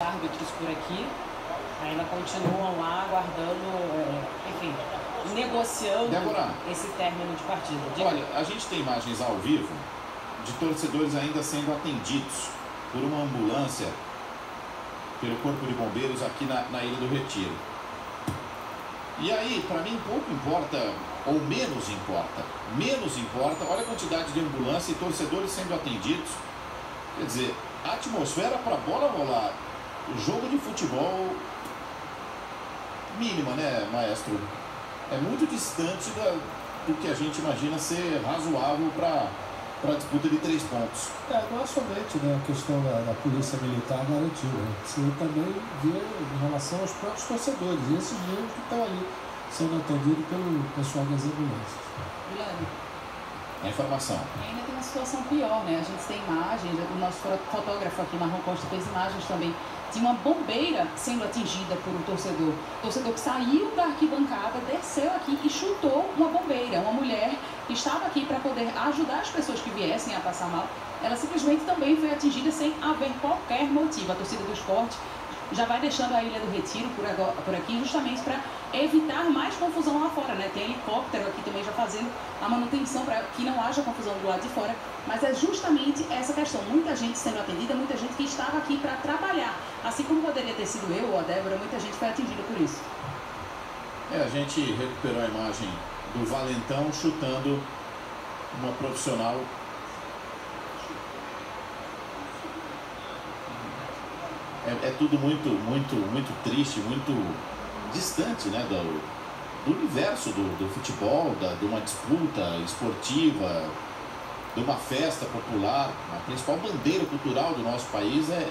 árbitros por aqui ainda continuam lá aguardando, é, enfim, negociando Débora, esse término de partida. Diga. Olha, a gente tem imagens ao vivo de torcedores ainda sendo atendidos por uma ambulância pelo Corpo de Bombeiros aqui na, na Ilha do Retiro. E aí, para mim, pouco importa, ou menos importa, menos importa, olha a quantidade de ambulância e torcedores sendo atendidos. Quer dizer, a atmosfera para a bola rolar, jogo de futebol mínima, né, maestro? É muito distante da, do que a gente imagina ser razoável para para a disputa de três pontos. É, não é somente né, a questão da, da polícia militar garantir, né? você também vê em relação aos próprios torcedores, e esses mesmos que estão ali sendo atendidos pelo pessoal das ambulâncias. A informação. E ainda tem uma situação pior, né? A gente tem imagens, o nosso fotógrafo aqui, Marrom Costa, fez imagens também de uma bombeira sendo atingida por um torcedor. Torcedor que saiu da arquibancada, desceu aqui e chutou uma bombeira. Uma mulher que estava aqui para poder ajudar as pessoas que viessem a passar mal, ela simplesmente também foi atingida sem haver qualquer motivo. A torcida do esporte já vai deixando a Ilha do Retiro por, agora, por aqui justamente para evitar mais confusão lá fora, né? Tem helicóptero aqui também já fazendo a manutenção para que não haja confusão do lado de fora, mas é justamente essa questão, muita gente sendo atendida, muita gente que estava aqui para trabalhar, assim como poderia ter sido eu ou a Débora, muita gente foi atingida por isso. É, a gente recuperou a imagem do Valentão chutando uma profissional é, é, tudo muito, muito, muito triste, muito distante né, do, do universo do, do futebol, da, de uma disputa esportiva, de uma festa popular. A principal bandeira cultural do nosso país é,